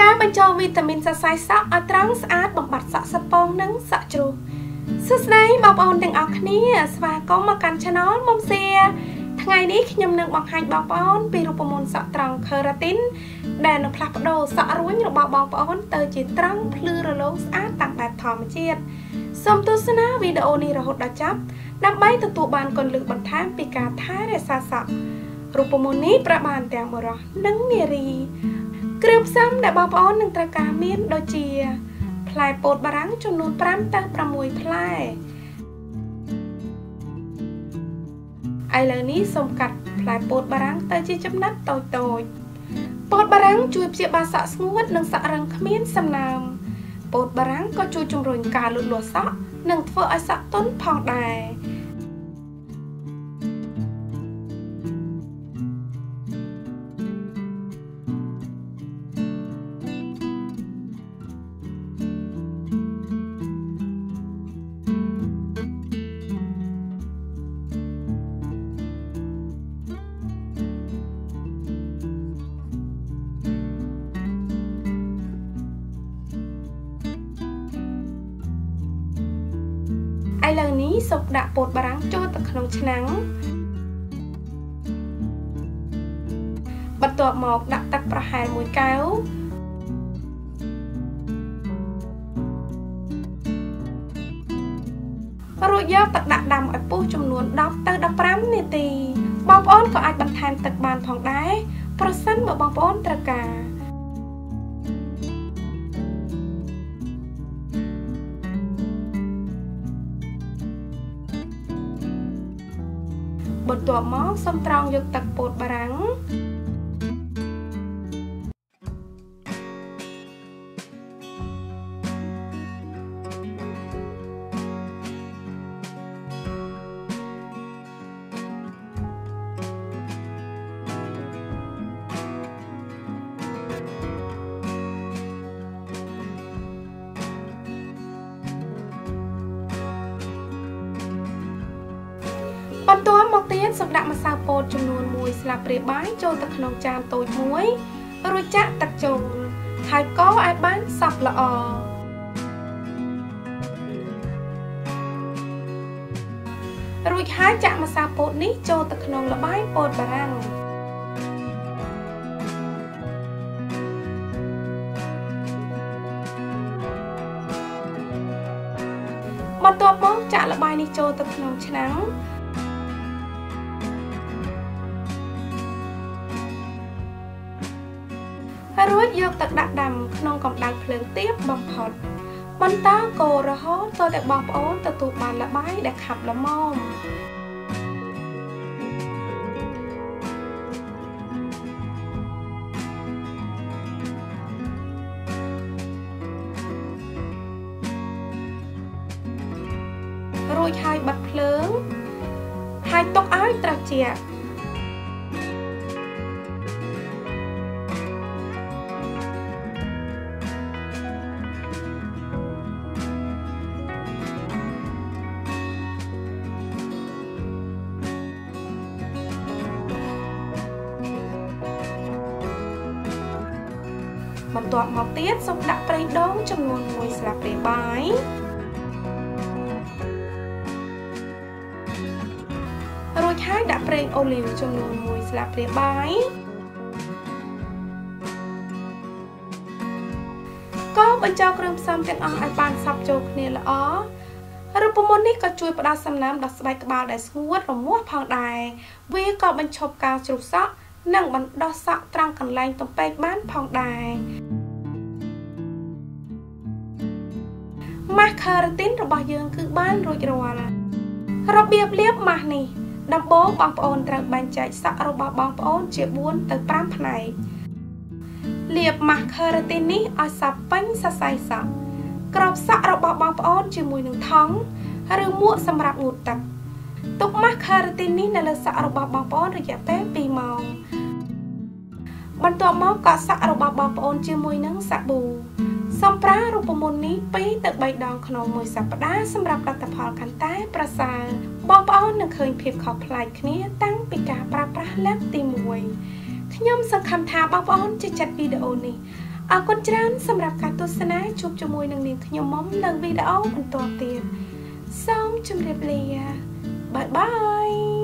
ការបញ្ចូលវីតាមីនសរសៃសក់ឲ្យត្រង់ស្អាតបំបត្តិសក់សពងនិងសក់ជ្រុះសួស្តីបងប្អូនទាំងអស់គ្នា ស្វាគមន៍មកកាន់ Channel មុំសៀថ្ងៃនេះខ្ញុំនឹងបង្ហាញបងប្អូនពីរូបមន្តសក់ត្រង់ keratin ដែលនឹងផ្លាស់ប្ដូរសក់រួញរបស់បងប្អូន ទៅជាត្រង់ភ្លឺរលោងស្អាតតាមបែបធម្មជាតិសូមទស្សនាវីដេអូនេះរហូតដល់ចប់ដើម្បីទទួលបានគន្លឹះបន្ថែមពីការថែរក្សាសក់រូបមន្តនេះប្របានទាំងបុរសនិងនារី គ្រឿងផ្សំដែលបងប្អូននឹងត្រូវការមានដូចជា ផ្លែពោតបារាំងចំនួន5ទៅ6ផ្លែឥឡូវនេះសូមកាត់ផ្លែពោតបារាំងទៅជាចំណិតតូចតូចពោតបារាំងជួយព្យាបាលសក់ស្ងួតនិងសក់រឹងគ្មានសំណើមពោតបារាំងក៏ជួយជំរុញការលូតលាស់សក់និងធ្វើឲ្យសក់ទន់ផងដែរ ឥឡូវនេះសូមដាក់ពោតបារាំងចូលទៅក្នុងឆ្នាំងបន្ទាប់មកដាក់ទឹកប្រហែល1កែវរួចយកទឹកដាក់ដាំឲ្យពុះចំនួន10ទៅ15នាទីបងប្អូនក៏អាចបន្ថែមទឹកបានផងដែរប្រសិនបើបងប្អូនត្រូវការ បន្ទាប់មកសូមត្រងយកទឹកពោតបារាំង ទាប់មកទៀតសូមដាក់ម្សៅពោតចំនួន1ស្លាបព្រាបាយចូលទៅក្នុងចានតូចមួយរួចចាក់ទឹកចូលហើយកូរឲ្យបានសព្វល្អរួចហើយចាក់ម្សៅពោតនេះចូលទៅក្នុងល្បាយពោតបារាំងបន្ទាប់មកចាក់ល្បាយនេះចូលទៅក្នុងឆ្នាំង រួចយកទឹកដាក់ដាំក្នុងកម្ដៅភ្លើងទាបបំផុតបន្តកូររហូតទាល់តែបងប្អូនទទួលបានល្បាយដែលខាប់ល្មមរួចហើយបិទភ្លើងហើយទុកឲ្យត្រជាក់ បន្ទាប់មកទៀតសូមដាក់ប្រេងដូងចំនួន1ស្លាបព្រាបាយរួចហើយដាក់ប្រេងអូលីវចំនួន1ស្លាបព្រាបាយកូរបញ្ចូលគ្រឿងផ្សំទាំងអស់ឲ្យបានសព្វចូលគ្នាល្អរូបមន្តនេះក៏ជួយផ្ដល់សំណើមដល់ស្បែកក្បាលដែលស្ងួតរមាស់ផងដែរវាក៏បញ្ឈប់ការជ្រុះសក់និងបណ្ដោះសក់ត្រង់កន្លែងទំពេកបានផងដែរ ម៉ាស់ keratin របស់យើងគឺបានរួចរាល់របៀបលាបម៉ាស់នេះដំបូងបងប្អូនត្រូវបែងចែកសក់របស់បងប្អូនជា4ទៅ5ផ្នែកលាបម៉ាស់ keratin នេះឲ្យសព្វពេញសរសៃសក់ក្របសក់របស់បងប្អូនជាមួយនឹងថង់ឬមួកសម្រាប់ងូតទឹកទុកម៉ាស់ keratin នេះនៅលើសក់របស់បងប្អូនរយៈពេល2ម៉ោងបន្ទាប់មកកក់សក់របស់បងប្អូនជាមួយនឹងសាប៊ូ សូមប្រើរូបមន្តនេះ2ទៅ3ដងក្នុងមួយសប្តាហ៍សម្រាប់លទ្ធផលកាន់តែប្រសើរបងប្អូននឹងឃើញភាពខុសប្លែកគ្នាតាំងពីការប្រើប្រាស់លើកទី1ខ្ញុំសង្ឃឹមថាបងប្អូនជិះចិត្តវីដេអូនេះអរគុណច្រើនសម្រាប់ការទស្សនាជួបជាមួយនឹងនាងខ្ញុំមុំនៅវីដេអូបន្តទៀតសូមជម្រាបលាបាយបាយ